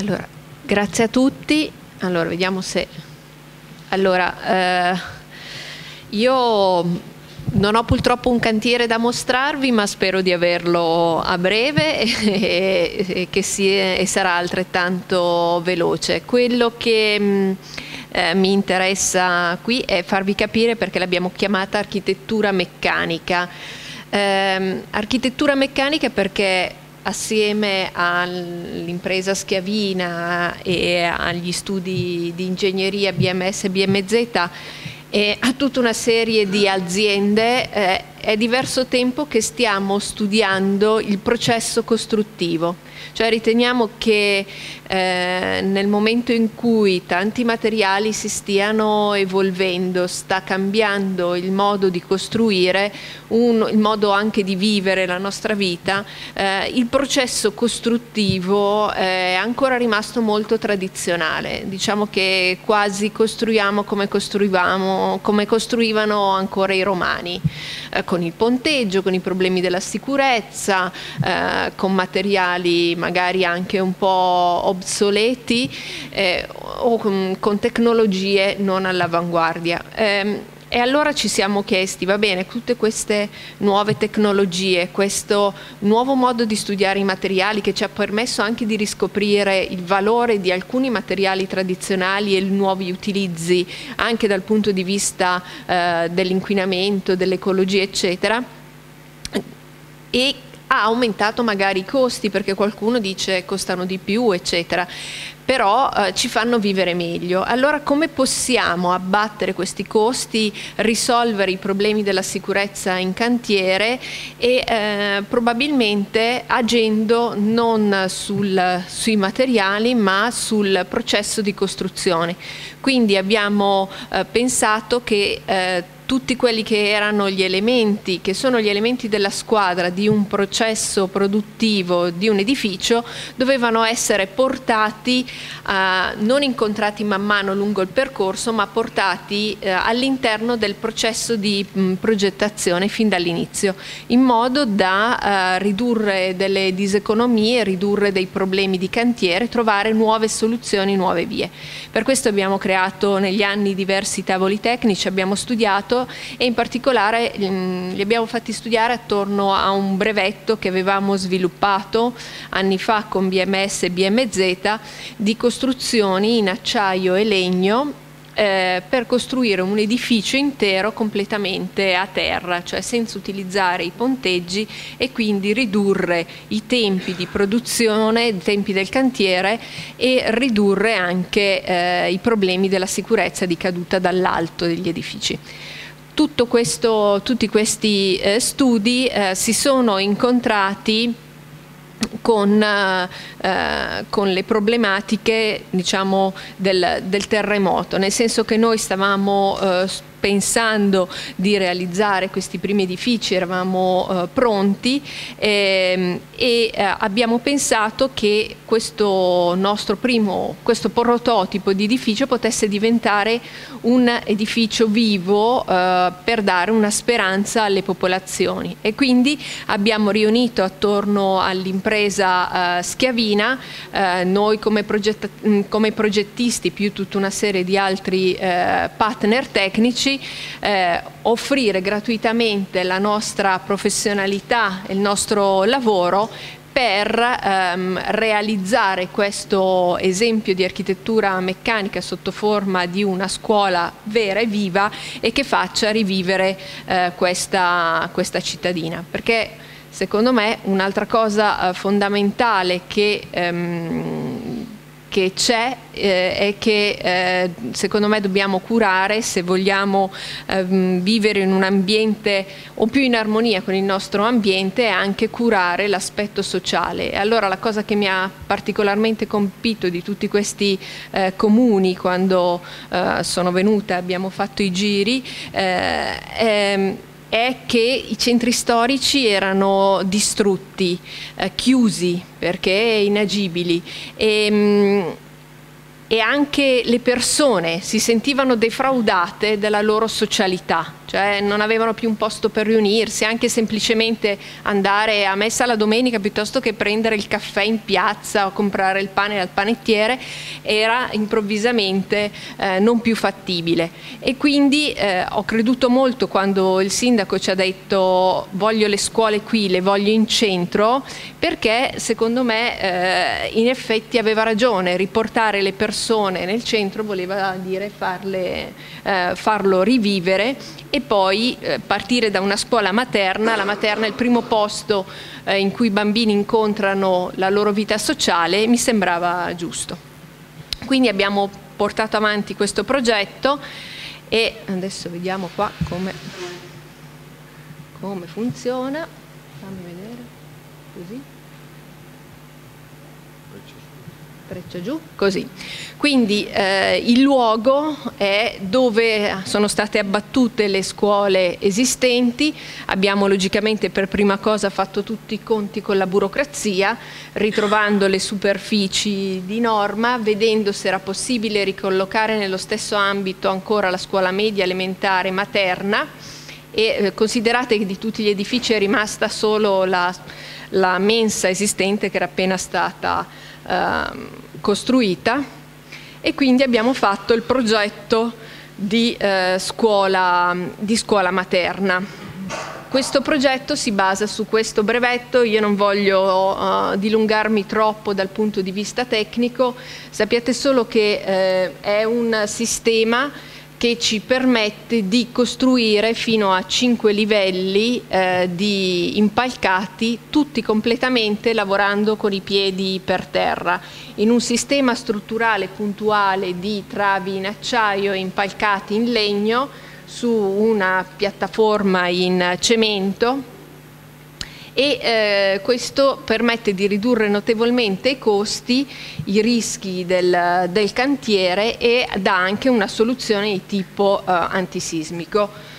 Allora, grazie a tutti. Allora, vediamo se... Allora, eh, io non ho purtroppo un cantiere da mostrarvi, ma spero di averlo a breve e, e che sia, e sarà altrettanto veloce. Quello che mh, eh, mi interessa qui è farvi capire perché l'abbiamo chiamata architettura meccanica. Eh, architettura meccanica perché assieme all'impresa Schiavina e agli studi di ingegneria BMS e BMZ e a tutta una serie di aziende eh, è diverso tempo che stiamo studiando il processo costruttivo, cioè riteniamo che eh, nel momento in cui tanti materiali si stiano evolvendo, sta cambiando il modo di costruire, un, il modo anche di vivere la nostra vita, eh, il processo costruttivo è ancora rimasto molto tradizionale, diciamo che quasi costruiamo come costruivamo, come costruivano ancora i romani. Con il ponteggio, con i problemi della sicurezza, eh, con materiali magari anche un po' obsoleti eh, o con, con, tecnologie non all'avanguardia. Eh, e allora ci siamo chiesti, va bene, tutte queste nuove tecnologie, questo nuovo modo di studiare i materiali che ci ha permesso anche di riscoprire il valore di alcuni materiali tradizionali e nuovi utilizzi anche dal punto di vista eh, dell'inquinamento, dell'ecologia, eccetera, e ha aumentato magari i costi perché qualcuno dice costano di più, eccetera però eh, ci fanno vivere meglio. Allora come possiamo abbattere questi costi, risolvere i problemi della sicurezza in cantiere e eh, probabilmente agendo non sul, sui materiali ma sul processo di costruzione. Quindi abbiamo eh, pensato che eh, tutti quelli che erano gli elementi, che sono gli elementi della squadra di un processo produttivo di un edificio, dovevano essere portati, eh, non incontrati man mano lungo il percorso, ma portati eh, all'interno del processo di mh, progettazione fin dall'inizio, in modo da eh, ridurre delle diseconomie, ridurre dei problemi di cantiere, trovare nuove soluzioni, nuove vie. Per questo abbiamo creato negli anni diversi tavoli tecnici, abbiamo studiato e in particolare mm, li abbiamo fatti studiare attorno a un brevetto che avevamo sviluppato anni fa con BMS e BMZ di costruzioni in acciaio e legno eh, per costruire un edificio intero completamente a terra, cioè senza utilizzare i ponteggi e quindi ridurre i tempi di produzione, i tempi del cantiere e ridurre anche eh, i problemi della sicurezza di caduta dall'alto degli edifici questo, tutti questi eh, studi eh, si sono incontrati con, eh, con, le problematiche diciamo, del, del, terremoto, nel senso che noi stavamo eh, pensando di realizzare questi primi edifici, eravamo eh, pronti ehm, e eh, abbiamo pensato che questo nostro primo, questo prototipo di edificio potesse diventare un edificio vivo eh, per dare una speranza alle popolazioni. E quindi abbiamo riunito attorno all'impresa eh, Schiavina, eh, noi come, come, progettisti più tutta una serie di altri eh, partner tecnici eh, offrire gratuitamente la nostra professionalità e il nostro lavoro per ehm, realizzare questo esempio di architettura meccanica sotto forma di una scuola vera e viva e che faccia rivivere eh, questa, questa, cittadina. Perché secondo me un'altra cosa eh, fondamentale che ehm, che c'è eh, è che eh, secondo me dobbiamo curare se vogliamo eh, vivere in un ambiente o più in armonia con il nostro ambiente e anche curare l'aspetto sociale. E allora la cosa che mi ha particolarmente compito di tutti questi eh, comuni quando eh, sono venuta, abbiamo fatto i giri, eh, è che i centri storici erano distrutti, eh, chiusi perché inagibili. E, mh, e anche le persone si sentivano defraudate della loro socialità cioè non avevano più un posto per riunirsi, anche semplicemente andare a messa la domenica piuttosto che prendere il caffè in piazza o comprare il pane dal panettiere era improvvisamente eh, non più fattibile. E quindi eh, ho creduto molto quando il sindaco ci ha detto voglio le scuole qui, le voglio in centro, perché secondo me eh, in effetti aveva ragione, riportare le persone nel centro voleva dire farle, eh, farlo rivivere e poi eh, partire da una scuola materna, la materna è il primo posto eh, in cui i bambini incontrano la loro vita sociale, mi sembrava giusto. Quindi abbiamo portato avanti questo progetto e adesso vediamo qua come, come funziona, fammi vedere, così. Breccia giù, così. Quindi eh, il luogo è dove sono state abbattute le scuole esistenti, abbiamo logicamente per prima cosa fatto tutti i conti con la burocrazia, ritrovando le superfici di norma, vedendo se era possibile ricollocare nello stesso ambito ancora la scuola media, elementare, materna. E eh, considerate che di tutti gli edifici è rimasta solo la, la mensa esistente che era appena stata costruita e quindi abbiamo fatto il progetto di, eh, scuola, di scuola materna. Questo progetto si basa su questo brevetto, io non voglio uh, dilungarmi troppo dal punto di vista tecnico, sappiate solo che eh, è un sistema che ci permette di costruire fino a cinque livelli eh, di impalcati, tutti completamente lavorando con i piedi per terra, in un sistema strutturale puntuale di travi in acciaio impalcati in legno su una piattaforma in cemento e eh, questo permette di ridurre notevolmente i costi, i rischi del, del cantiere e dà anche una soluzione di tipo eh, antisismico.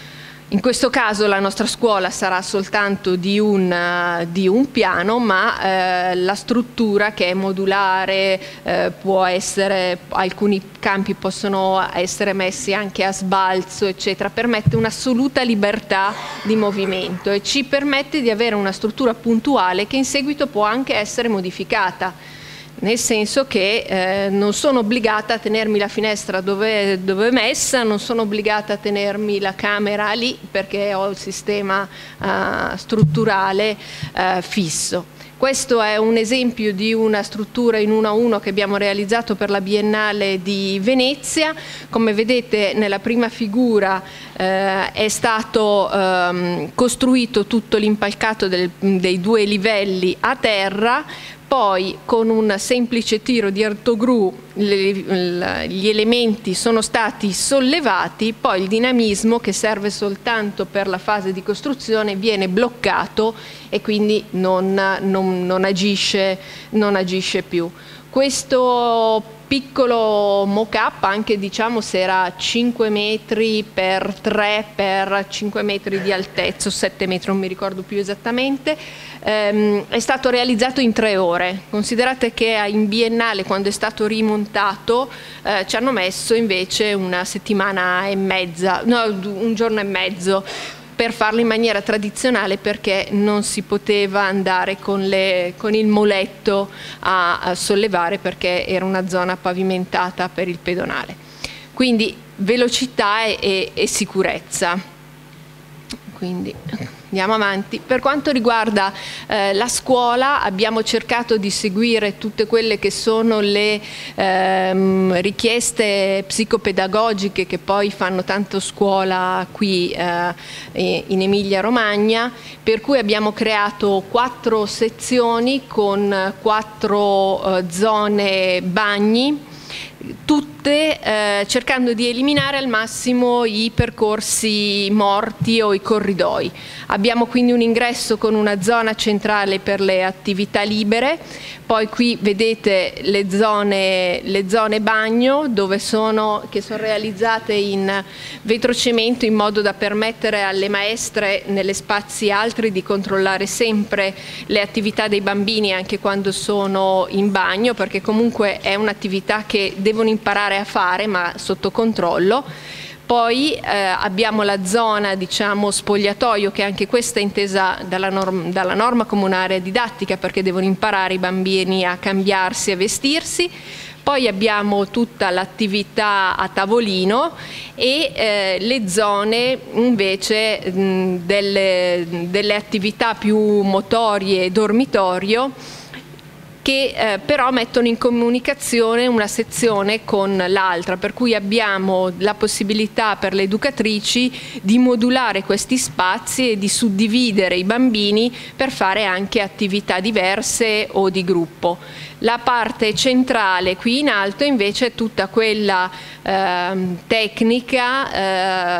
In questo caso la nostra scuola sarà soltanto di un, di un piano, ma eh, la struttura che è modulare, eh, può essere, alcuni campi possono essere messi anche a sbalzo, eccetera, permette un'assoluta libertà di movimento e ci permette di avere una struttura puntuale che in seguito può anche essere modificata nel senso che eh, non sono obbligata a tenermi la finestra dove, dove, è messa, non sono obbligata a tenermi la camera lì perché ho il sistema eh, strutturale eh, fisso. Questo è un esempio di una struttura in 1 a 1 che abbiamo realizzato per la Biennale di Venezia. Come vedete nella prima figura eh, è stato ehm, costruito tutto l'impalcato dei due livelli a terra, poi con un semplice tiro di artogru gli elementi sono stati sollevati, poi il dinamismo che serve soltanto per la fase di costruzione viene bloccato e quindi non, non, non, agisce, non agisce più. Questo piccolo mock-up, anche diciamo se era 5 metri per 3 per 5 metri di altezza, 7 metri, non mi ricordo più esattamente, ehm, è stato realizzato in tre ore. Considerate che in biennale, quando è stato rimontato, eh, ci hanno messo invece una settimana e mezza, no, un giorno e mezzo per farlo in maniera tradizionale perché non si poteva andare con, le, con il muletto a, a, sollevare perché era una zona pavimentata per il pedonale. Quindi velocità e, e, e sicurezza. Quindi, Andiamo avanti. Per quanto riguarda eh, la scuola abbiamo cercato di seguire tutte quelle che sono le ehm, richieste psicopedagogiche che poi fanno tanto scuola qui eh, in Emilia Romagna, per cui abbiamo creato quattro sezioni con quattro eh, zone bagni tutte eh, cercando di eliminare al massimo i percorsi morti o i corridoi. Abbiamo quindi un ingresso con una zona centrale per le attività libere, poi qui vedete le zone, le zone bagno sono, che sono realizzate in vetrocemento in modo da permettere alle maestre nelle spazi altri di controllare sempre le attività dei bambini anche quando sono in bagno perché comunque è un'attività che devono imparare a fare ma sotto controllo Poi eh, abbiamo la zona diciamo, spogliatoio che anche questa è intesa dalla, norm dalla norma comunale didattica perché devono imparare i bambini a cambiarsi e vestirsi. Poi abbiamo tutta l'attività a tavolino e eh, le zone invece mh, delle, delle attività più motorie e dormitorio che eh, però mettono in comunicazione una sezione con l'altra, per cui abbiamo la possibilità per le educatrici di modulare questi spazi e di suddividere i bambini per fare anche attività diverse o di gruppo. La parte centrale qui in alto invece è tutta quella eh, tecnica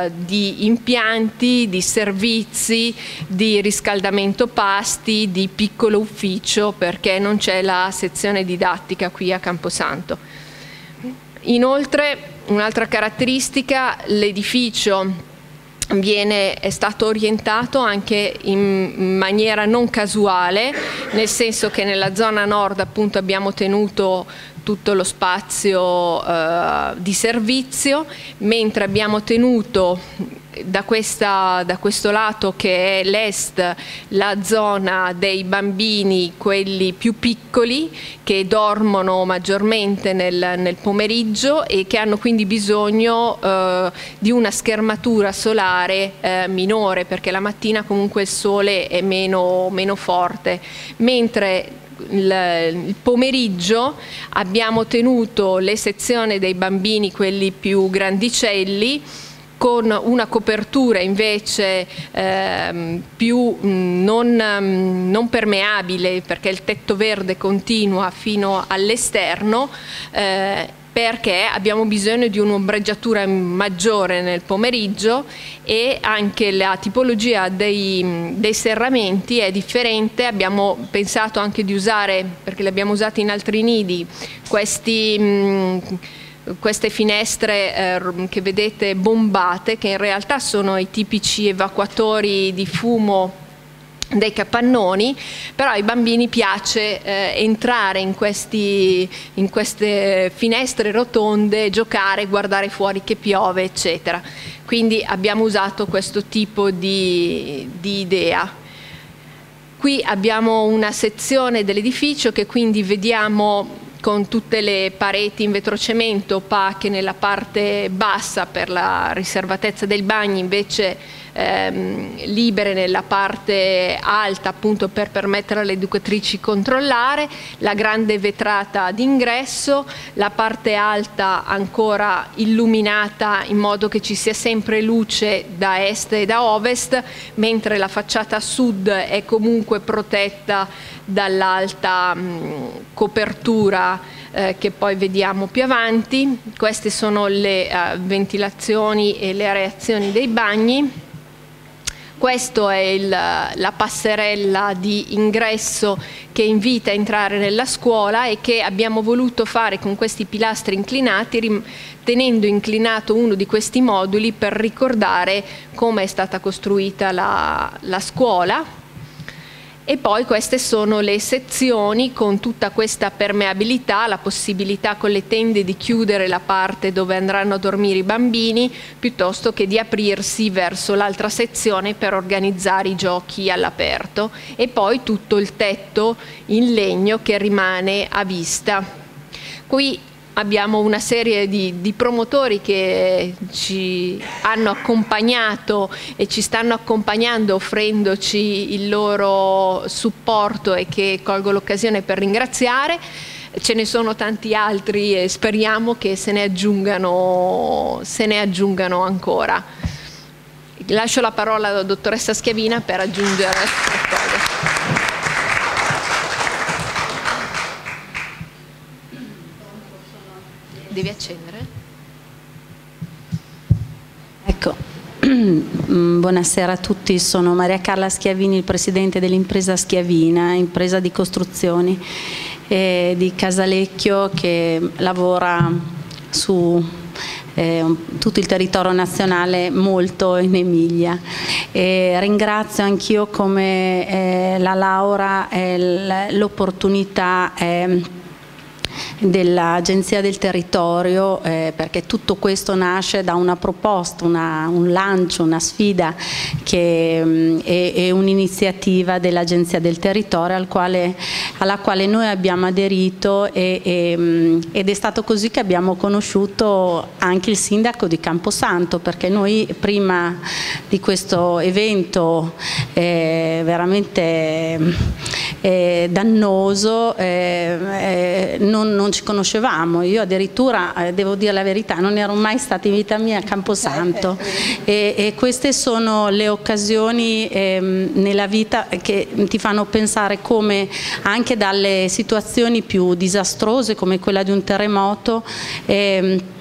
eh, di impianti, di servizi, di riscaldamento pasti, di piccolo ufficio perché non c'è la sezione didattica qui a Camposanto. Inoltre un'altra caratteristica, l'edificio Viene, è stato orientato anche in maniera non casuale, nel senso che nella zona nord appunto abbiamo tenuto tutto lo spazio eh, di servizio, mentre abbiamo tenuto da, questa, da, questo lato che è l'est la zona dei bambini, quelli più piccoli, che dormono maggiormente nel, nel pomeriggio e che hanno quindi bisogno eh, di una schermatura solare eh, minore perché la mattina comunque il sole è meno, meno forte, mentre il, pomeriggio abbiamo tenuto le sezioni dei bambini, quelli più grandicelli, con una copertura invece eh, più non, non, permeabile perché il tetto verde continua fino all'esterno eh, perché abbiamo bisogno di un'ombreggiatura maggiore nel pomeriggio e anche la tipologia dei, dei, serramenti è differente, abbiamo pensato anche di usare, perché li abbiamo usati in altri nidi, questi... Mh, queste finestre eh, che vedete bombate che in realtà sono i tipici evacuatori di fumo dei capannoni, però ai bambini piace eh, entrare in, questi, in, queste finestre rotonde, giocare, guardare fuori che piove, eccetera. Quindi abbiamo usato questo tipo di, di idea. Qui abbiamo una sezione dell'edificio che quindi vediamo con tutte le pareti in vetrocemento opache nella parte bassa per la riservatezza del bagno invece ehm, libere nella parte alta appunto per permettere alle educatrici controllare, la grande vetrata d'ingresso, la parte alta ancora illuminata in modo che ci sia sempre luce da est e da ovest, mentre la facciata sud è comunque protetta dall'alta copertura eh, che poi vediamo più avanti. Queste sono le eh, ventilazioni e le reazioni dei bagni. Questa è il, la passerella di ingresso che invita a entrare nella scuola e che abbiamo voluto fare con questi pilastri inclinati, tenendo inclinato uno di questi moduli per ricordare come è stata costruita la, la scuola e poi queste sono le sezioni con tutta questa permeabilità, la possibilità con le tende di chiudere la parte dove andranno a dormire i bambini piuttosto che di aprirsi verso l'altra sezione per organizzare i giochi all'aperto e poi tutto il tetto in legno che rimane a vista. Qui abbiamo una serie di, di, promotori che ci hanno accompagnato e ci stanno accompagnando offrendoci il loro supporto e che colgo l'occasione per ringraziare. Ce ne sono tanti altri e speriamo che se ne aggiungano, se ne aggiungano ancora. Lascio la parola alla dottoressa Schiavina per aggiungere qualcosa. Devi accendere? Ecco, buonasera a tutti, sono Maria Carla Schiavini, il presidente dell'impresa Schiavina, impresa di costruzioni eh, di Casalecchio che lavora su eh, tutto il territorio nazionale molto in Emilia. E ringrazio anch'io come eh, la Laura l'opportunità dell'Agenzia del Territorio eh, perché tutto questo nasce da una proposta, una, un lancio, una sfida che mh, mm, è, è un'iniziativa dell'Agenzia del Territorio al quale, alla quale noi abbiamo aderito e, e, mh, mm, ed è stato così che abbiamo conosciuto anche il sindaco di Camposanto perché noi prima di questo evento eh, veramente eh, dannoso eh, eh, non, non, ci conoscevamo. Io addirittura eh, devo dire la verità non ero mai stata in vita mia a Camposanto. E, e queste sono le occasioni ehm, nella vita che ti fanno pensare come anche dalle situazioni più disastrose come quella di un terremoto ehm,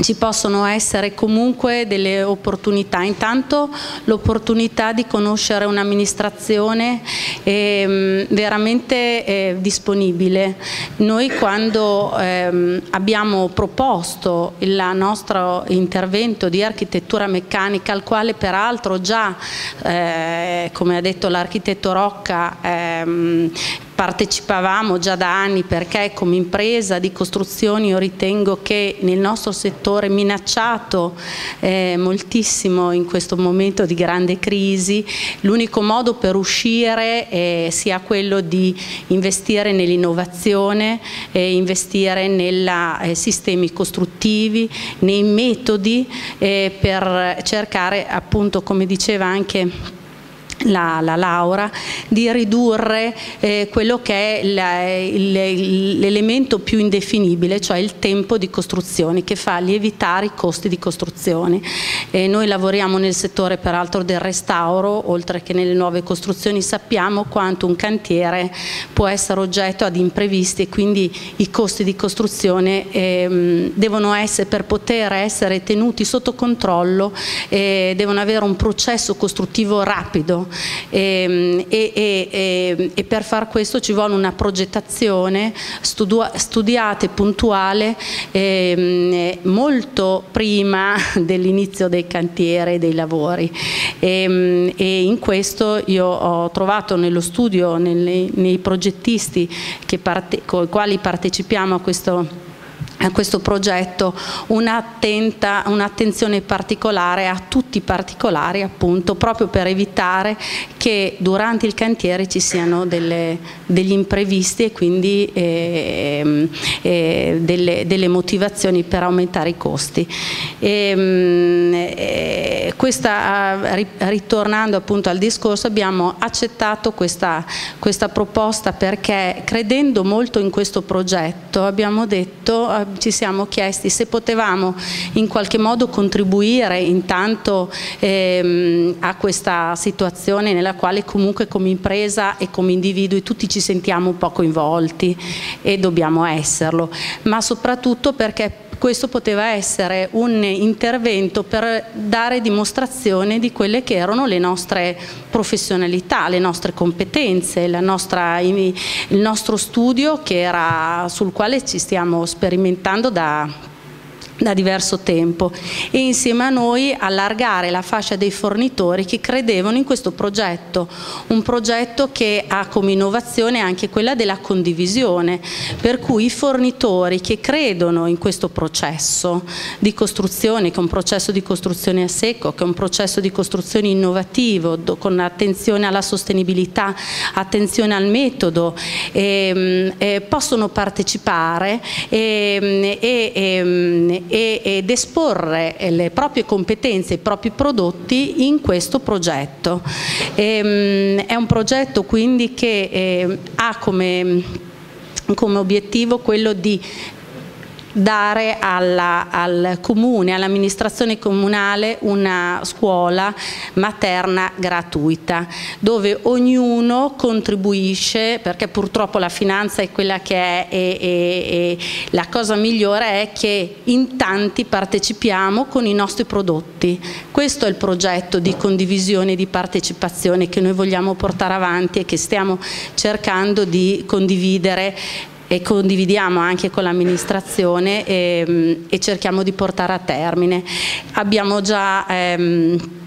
ci possono essere comunque delle opportunità, intanto l'opportunità di conoscere un'amministrazione eh, veramente eh, disponibile. Noi quando eh, abbiamo proposto il nostro intervento di architettura meccanica al quale peraltro già, eh, come ha detto l'architetto Rocca, ehm, partecipavamo già da anni perché come impresa di costruzioni io ritengo che nel nostro settore minacciato eh, moltissimo in questo momento di grande crisi l'unico modo per uscire eh, sia quello di investire nell'innovazione, eh, investire nei eh, sistemi costruttivi, nei metodi eh, per cercare appunto come diceva anche la, la, Laura, di ridurre eh, quello che è l'elemento più indefinibile, cioè il tempo di costruzione che fa lievitare i costi di costruzione. Eh, noi lavoriamo nel settore peraltro del restauro, oltre che nelle nuove costruzioni, sappiamo quanto un cantiere può essere oggetto ad imprevisti e quindi i costi di costruzione eh, devono essere, per poter essere tenuti sotto controllo, eh, devono avere un processo costruttivo rapido e, e, e, e, per far questo ci vuole una progettazione studiata e puntuale eh, molto prima dell'inizio del cantiere e dei lavori. E, in questo io ho trovato nello studio, nelle, nei progettisti parte, con i quali partecipiamo a questo a questo progetto un'attenzione un particolare a tutti i particolari appunto proprio per evitare che durante il cantiere ci siano delle, degli imprevisti e quindi eh, eh, delle, delle, motivazioni per aumentare i costi. E, ehm, eh, questa, ritornando appunto al discorso abbiamo accettato questa, questa proposta perché credendo molto in questo progetto abbiamo detto ci siamo chiesti se potevamo in qualche modo contribuire intanto ehm, a questa situazione nella quale comunque come impresa e come individui tutti ci sentiamo un po' coinvolti e dobbiamo esserlo, ma soprattutto perché questo poteva essere un intervento per dare dimostrazione di quelle che erano le nostre professionalità, le nostre competenze, nostra, il nostro studio era, sul quale ci stiamo sperimentando da da diverso tempo e insieme a noi allargare la fascia dei fornitori che credevano in questo progetto, un progetto che ha come innovazione anche quella della condivisione, per cui i fornitori che credono in questo processo di costruzione, che è un processo di costruzione a secco, che è un processo di costruzione innovativo, con attenzione alla sostenibilità, attenzione al metodo, eh, eh, possono partecipare e, e, e e, ed esporre le proprie competenze, i propri prodotti in questo progetto. Ehm, è un progetto quindi che eh, ha come, come obiettivo quello di dare alla, al comune, all'amministrazione comunale una scuola materna gratuita dove ognuno contribuisce perché purtroppo la finanza è quella che è e, e, e la cosa migliore è che in tanti partecipiamo con i nostri prodotti. Questo è il progetto di condivisione e di partecipazione che noi vogliamo portare avanti e che stiamo cercando di condividere e condividiamo anche con l'amministrazione e, e, cerchiamo di portare a termine. Abbiamo già ehm,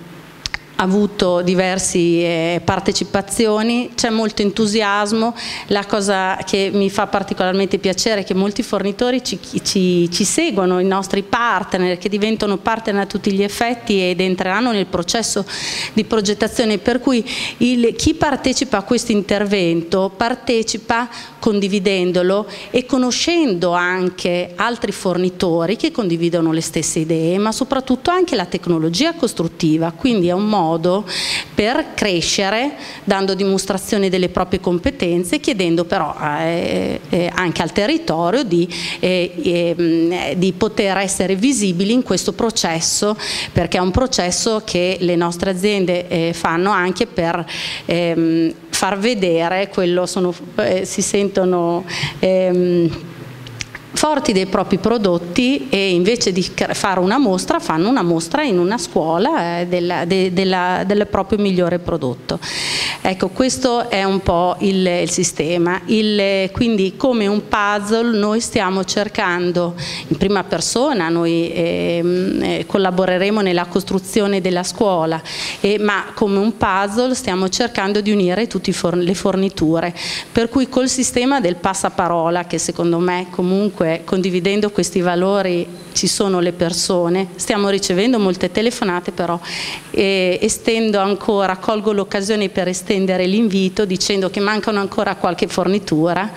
avuto diverse eh, partecipazioni, c'è molto entusiasmo, la cosa che mi fa particolarmente piacere è che molti fornitori ci, ci, ci seguono, i nostri partner che diventano partner a tutti gli effetti ed entreranno nel processo di progettazione. Per cui il, chi partecipa a questo intervento partecipa condividendolo e conoscendo anche altri fornitori che condividono le stesse idee ma soprattutto anche la tecnologia costruttiva. Quindi è un modo per crescere dando dimostrazione delle proprie competenze chiedendo però eh, eh, anche al territorio di, eh, ehm, di poter essere visibili in questo processo perché è un processo che le nostre aziende eh, fanno anche per ehm, far vedere quello, sono, eh, si sentono ehm, forti dei propri prodotti e invece di fare una mostra fanno una mostra in una scuola eh, della, de, della, del proprio migliore prodotto. Ecco, questo è un po' il, il sistema. Il, quindi come un puzzle noi stiamo cercando in prima persona, noi ehm, eh, collaboreremo nella costruzione della scuola, eh, ma come un puzzle stiamo cercando di unire tutte forn le forniture. Per cui col sistema del passaparola, che secondo me comunque condividendo questi valori ci sono le persone, stiamo ricevendo molte telefonate però eh, estendo ancora, colgo l'occasione per estendere l'invito dicendo che mancano ancora qualche fornitura.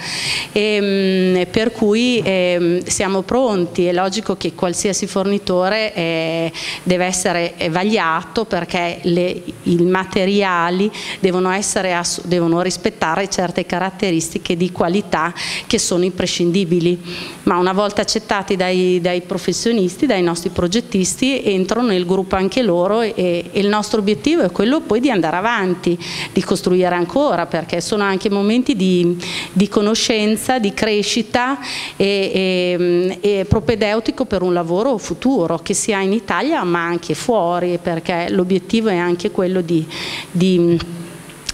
E, ehm, per cui eh, siamo pronti, è logico che qualsiasi fornitore eh, deve essere vagliato perché le, i materiali devono, essere, devono rispettare certe caratteristiche di qualità che sono imprescindibili, ma una volta accettati dai, dai professionisti dai nostri progettisti, entrano nel gruppo anche loro e, e, il nostro obiettivo è quello poi di andare avanti, di costruire ancora, perché sono anche momenti di, di conoscenza, di crescita e, e, e propedeutico per un lavoro futuro che sia in Italia ma anche fuori, perché l'obiettivo è anche quello di, di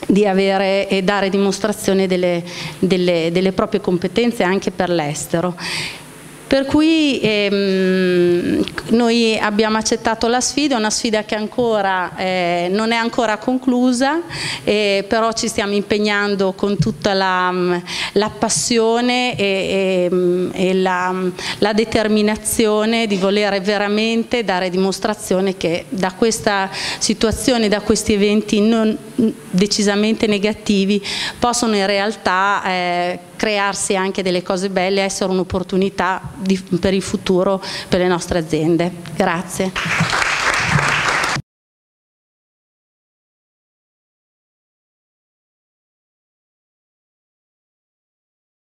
di avere e dare dimostrazione delle, delle, delle proprie competenze anche per l'estero. Per cui ehm, noi abbiamo accettato la sfida, una sfida che ancora eh, non è ancora conclusa, eh, però ci stiamo impegnando con tutta la, la passione e, e, e la, la, determinazione di volere veramente dare dimostrazione che da questa situazione, da questi eventi non decisamente negativi, possono in realtà eh, crearsi anche delle cose belle, essere un'opportunità per il futuro per le nostre aziende. Grazie.